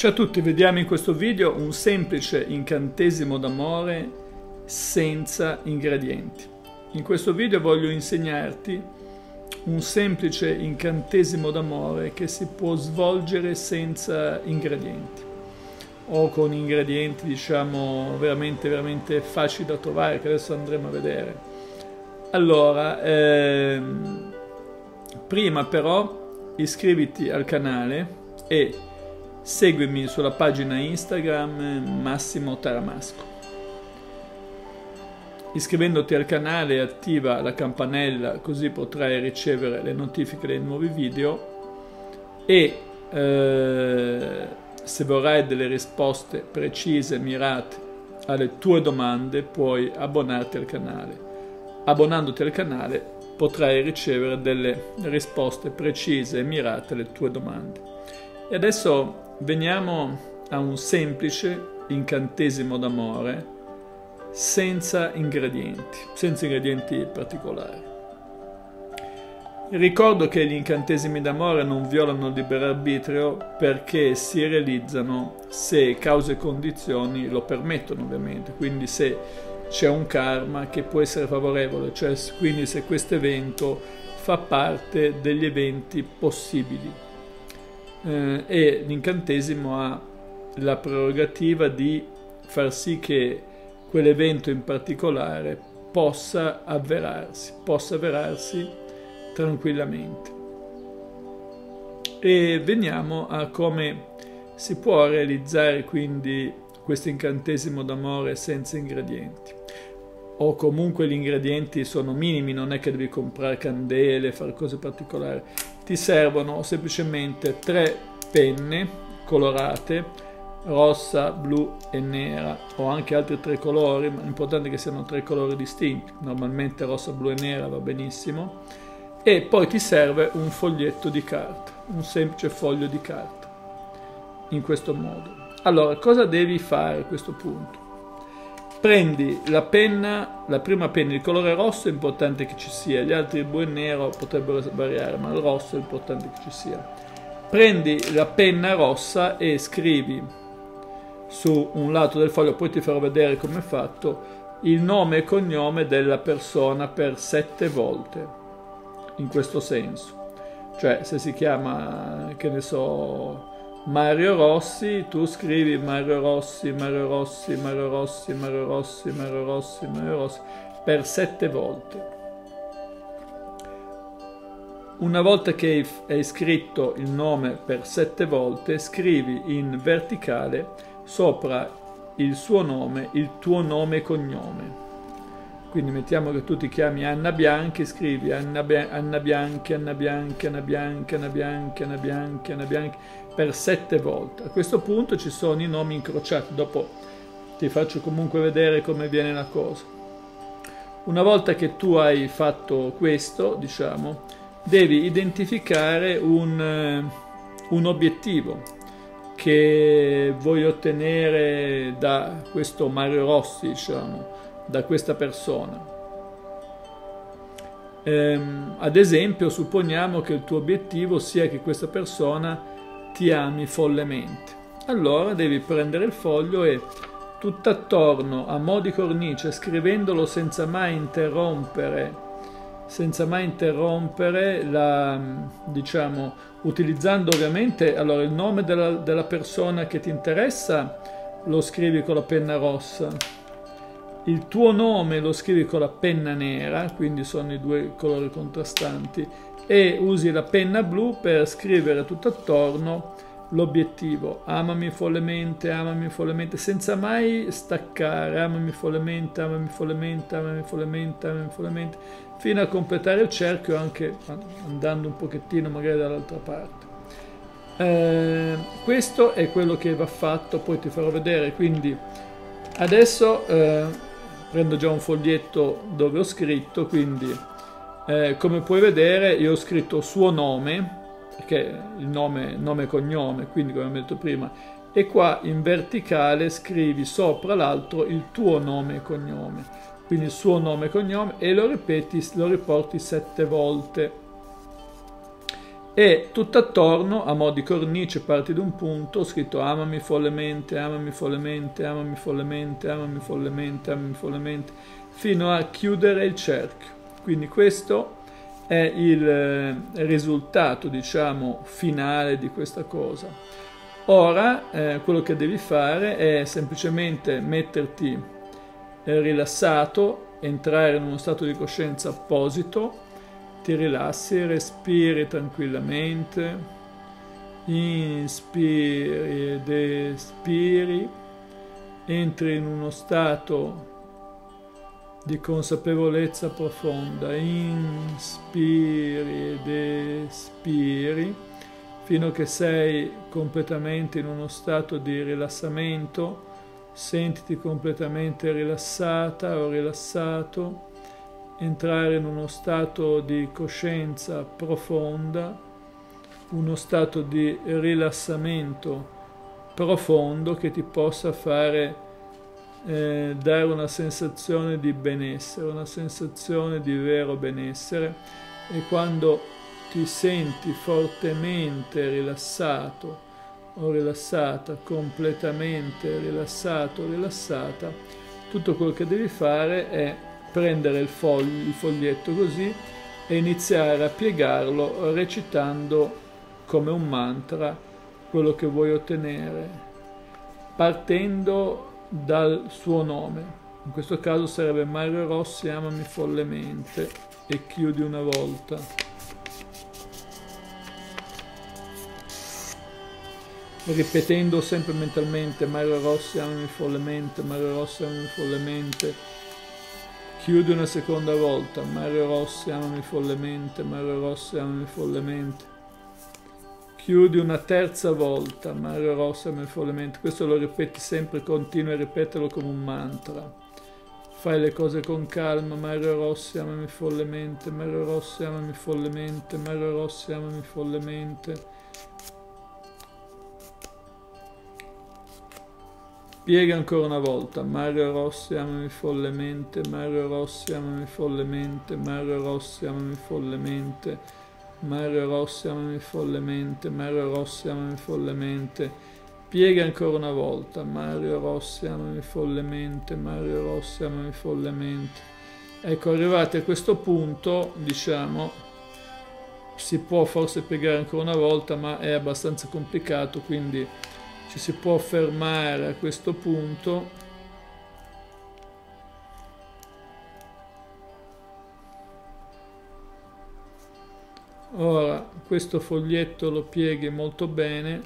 Ciao a tutti, vediamo in questo video un semplice incantesimo d'amore senza ingredienti. In questo video voglio insegnarti un semplice incantesimo d'amore che si può svolgere senza ingredienti o con ingredienti diciamo veramente veramente facili da trovare che adesso andremo a vedere. Allora, ehm, prima però iscriviti al canale e Seguimi sulla pagina Instagram Massimo Taramasco. Iscrivendoti al canale attiva la campanella così potrai ricevere le notifiche dei nuovi video e eh, se vorrai delle risposte precise, mirate alle tue domande puoi abbonarti al canale. Abbonandoti al canale potrai ricevere delle risposte precise e mirate alle tue domande. E adesso Veniamo a un semplice incantesimo d'amore senza ingredienti, senza ingredienti particolari. Ricordo che gli incantesimi d'amore non violano il libero arbitrio perché si realizzano se cause e condizioni lo permettono ovviamente, quindi se c'è un karma che può essere favorevole, cioè quindi se questo evento fa parte degli eventi possibili eh, e l'incantesimo ha la prerogativa di far sì che quell'evento in particolare possa avverarsi, possa avverarsi tranquillamente. E veniamo a come si può realizzare quindi questo incantesimo d'amore senza ingredienti. O comunque gli ingredienti sono minimi, non è che devi comprare candele, fare cose particolari ti servono semplicemente tre penne colorate rossa, blu e nera o anche altri tre colori, ma l'importante è che siano tre colori distinti, normalmente rossa, blu e nera va benissimo e poi ti serve un foglietto di carta, un semplice foglio di carta in questo modo. Allora, cosa devi fare a questo punto? Prendi la penna, la prima penna di colore rosso è importante che ci sia, gli altri blu e nero potrebbero variare, ma il rosso è importante che ci sia. Prendi la penna rossa e scrivi su un lato del foglio, poi ti farò vedere come è fatto, il nome e cognome della persona per sette volte, in questo senso. Cioè, se si chiama, che ne so, Mario Rossi, tu scrivi Mario Rossi, Mario Rossi, Mario Rossi, Mario Rossi, Mario Rossi, Mario Rossi per sette volte. Una volta che hai scritto il nome per sette volte, scrivi in verticale sopra il suo nome, il tuo nome e cognome. Quindi mettiamo che tu ti chiami Anna Bianchi, scrivi Anna, Anna Bianchi, Anna Bianchi, Anna Bianchi, Anna Bianchi, Anna Bianchi, Anna Bianchi, per sette volte. A questo punto ci sono i nomi incrociati, dopo ti faccio comunque vedere come viene la cosa. Una volta che tu hai fatto questo, diciamo, devi identificare un, eh, un obiettivo che vuoi ottenere da questo Mario Rossi, diciamo, da questa persona. Ehm, ad esempio, supponiamo che il tuo obiettivo sia che questa persona ti ami follemente. Allora devi prendere il foglio e tutt'attorno a mo' di cornice, scrivendolo senza mai interrompere, senza mai interrompere la, diciamo, utilizzando ovviamente allora il nome della, della persona che ti interessa lo scrivi con la penna rossa il tuo nome lo scrivi con la penna nera, quindi sono i due colori contrastanti, e usi la penna blu per scrivere tutto attorno l'obiettivo. Amami follemente, amami follemente, senza mai staccare, amami follemente, amami follemente, amami follemente, amami follemente, fino a completare il cerchio anche andando un pochettino magari dall'altra parte. Eh, questo è quello che va fatto, poi ti farò vedere, quindi adesso... Eh, prendo già un foglietto dove ho scritto, quindi eh, come puoi vedere io ho scritto suo nome, perché il nome, nome e cognome, quindi come ho detto prima, e qua in verticale scrivi sopra l'altro il tuo nome e cognome, quindi il suo nome e cognome e lo ripeti, lo riporti sette volte. E tutt'attorno, a mo' di cornice, parti di un punto, scritto amami follemente, amami follemente, amami follemente, amami follemente, amami follemente, fino a chiudere il cerchio. Quindi questo è il eh, risultato, diciamo, finale di questa cosa. Ora eh, quello che devi fare è semplicemente metterti eh, rilassato, entrare in uno stato di coscienza apposito, ti rilassi, respiri tranquillamente, inspiri ed espiri, entri in uno stato di consapevolezza profonda, inspiri ed espiri fino a che sei completamente in uno stato di rilassamento, sentiti completamente rilassata o rilassato, entrare in uno stato di coscienza profonda, uno stato di rilassamento profondo che ti possa fare eh, dare una sensazione di benessere, una sensazione di vero benessere. E quando ti senti fortemente rilassato o rilassata, completamente rilassato o rilassata, tutto quello che devi fare è prendere il, foglio, il foglietto così e iniziare a piegarlo recitando come un mantra quello che vuoi ottenere, partendo dal suo nome. In questo caso sarebbe Mario Rossi amami follemente e chiudi una volta. Ripetendo sempre mentalmente Mario Rossi amami follemente, Mario Rossi amami follemente. Chiudi una seconda volta, Mario Rossi amami follemente, Mario Rossi amami follemente chiudi una terza volta, Mario Rossa nel follamento, questo lo ripeti sempre, continua a ripeterlo come un mantra. Fai le cose con calma, Mario Rossi amami follemente, Mario Rossi amami follemente, Mario Rossi amami follemente. Piega ancora una volta, Mario Rossi amami follemente, Mario Rossi amami follemente, Mario Rossi amami follemente. Mario Rossi amami follemente, Mario Rossi amami follemente. Piega ancora una volta, Mario Rossi amami follemente, Mario Rossi amami follemente. Ecco, arrivati a questo punto, diciamo, si può forse piegare ancora una volta, ma è abbastanza complicato, quindi ci si può fermare a questo punto Ora questo foglietto lo pieghi molto bene.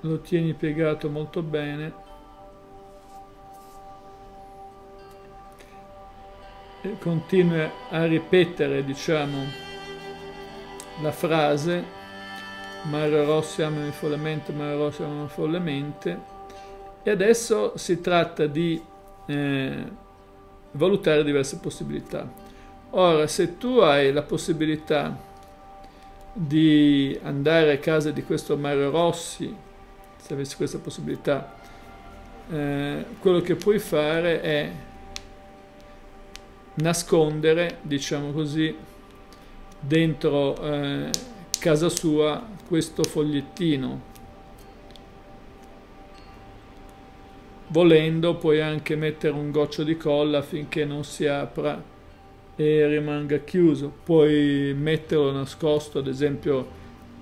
Lo tieni piegato molto bene. Continui a ripetere, diciamo, la frase Mario Rossi amami follemente, Mario Rossi amami follemente e adesso si tratta di eh, valutare diverse possibilità. Ora, se tu hai la possibilità di andare a casa di questo Mario Rossi, se avessi questa possibilità, eh, quello che puoi fare è nascondere, diciamo così, dentro eh, casa sua questo fogliettino Volendo puoi anche mettere un goccio di colla affinché non si apra e rimanga chiuso. Puoi metterlo nascosto, ad esempio,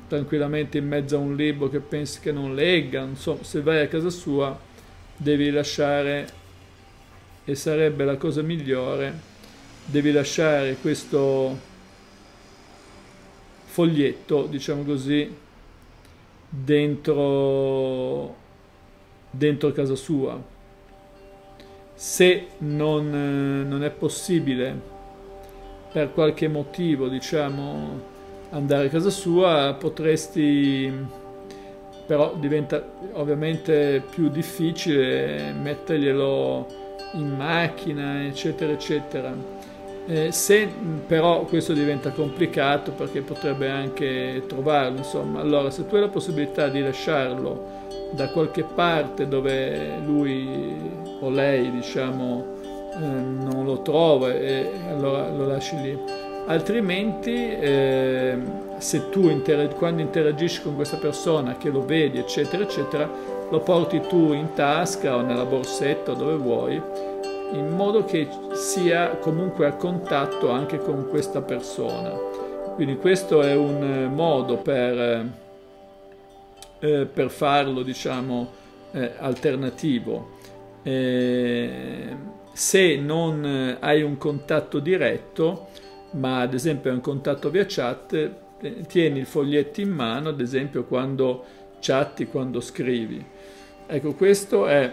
tranquillamente in mezzo a un libro che pensi che non legga. Insomma, se vai a casa sua devi lasciare, e sarebbe la cosa migliore, devi lasciare questo foglietto, diciamo così, dentro dentro casa sua. Se non, non è possibile per qualche motivo, diciamo, andare a casa sua, potresti, però diventa ovviamente più difficile metterglielo in macchina, eccetera, eccetera. Eh, se però questo diventa complicato perché potrebbe anche trovarlo, insomma, allora se tu hai la possibilità di lasciarlo da qualche parte dove lui o lei diciamo eh, non lo trova e allora lo lasci lì. Altrimenti eh, se tu inter- quando interagisci con questa persona che lo vedi eccetera eccetera lo porti tu in tasca o nella borsetta dove vuoi in modo che sia comunque a contatto anche con questa persona. Quindi questo è un modo per, eh, per farlo, diciamo, eh, alternativo. Eh, se non hai un contatto diretto, ma ad esempio hai un contatto via chat, eh, tieni il foglietto in mano, ad esempio quando chatti, quando scrivi. Ecco, questo è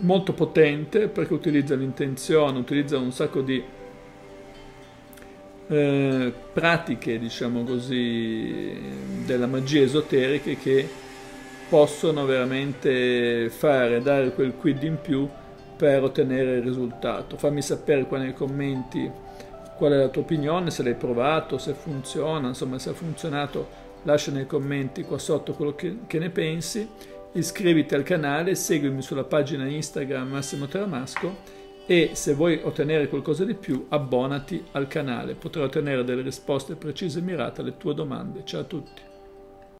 molto potente perché utilizza l'intenzione, utilizza un sacco di eh, pratiche, diciamo così, della magia esoterica che possono veramente fare, dare quel quid in più per ottenere il risultato. Fammi sapere qua nei commenti qual è la tua opinione, se l'hai provato, se funziona, insomma se ha funzionato lascia nei commenti qua sotto quello che, che ne pensi iscriviti al canale, seguimi sulla pagina Instagram Massimo Teramasco e se vuoi ottenere qualcosa di più abbonati al canale, potrai ottenere delle risposte precise e mirate alle tue domande. Ciao a tutti!